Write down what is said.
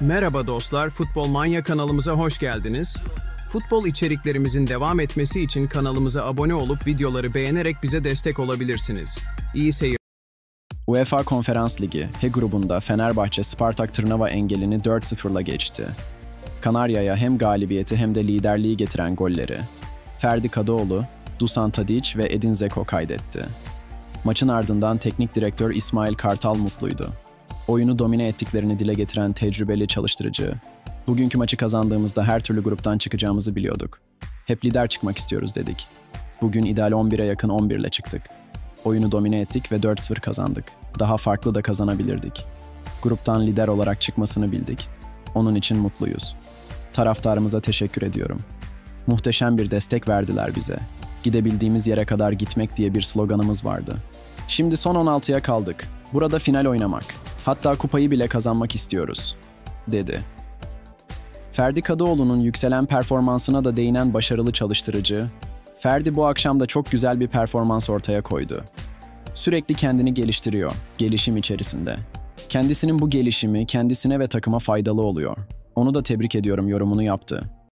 Merhaba dostlar, Futbol Manya kanalımıza hoş geldiniz. Futbol içeriklerimizin devam etmesi için kanalımıza abone olup videoları beğenerek bize destek olabilirsiniz. İyi seyirler. UEFA Konferans Ligi H grubunda Fenerbahçe Spartak Tırnava engelini 4-0'la geçti. Kanarya'ya hem galibiyeti hem de liderliği getiren golleri Ferdi Kadıoğlu, Dusan Tadic ve Edin Zeko kaydetti. Maçın ardından teknik direktör İsmail Kartal mutluydu. Oyunu domine ettiklerini dile getiren tecrübeli çalıştırıcı, bugünkü maçı kazandığımızda her türlü gruptan çıkacağımızı biliyorduk. Hep lider çıkmak istiyoruz dedik. Bugün ideal 11'e yakın 11 ile çıktık. Oyunu domine ettik ve 4-0 kazandık. Daha farklı da kazanabilirdik. Gruptan lider olarak çıkmasını bildik. Onun için mutluyuz. Taraftarımıza teşekkür ediyorum. Muhteşem bir destek verdiler bize. Gidebildiğimiz yere kadar gitmek diye bir sloganımız vardı. Şimdi son 16'ya kaldık. Burada final oynamak. Hatta kupayı bile kazanmak istiyoruz." dedi. Ferdi Kadıoğlu'nun yükselen performansına da değinen başarılı çalıştırıcı, Ferdi bu akşam da çok güzel bir performans ortaya koydu. Sürekli kendini geliştiriyor, gelişim içerisinde. Kendisinin bu gelişimi kendisine ve takıma faydalı oluyor. Onu da tebrik ediyorum yorumunu yaptı.